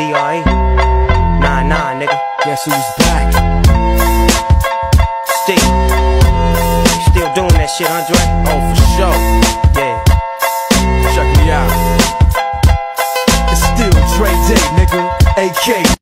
DRE. Nah, nah, nigga. Guess who's back? Steve. Still doing that shit, Andre? Oh, for sure. Yeah. Check me out. It's still Dre Day, nigga. AK.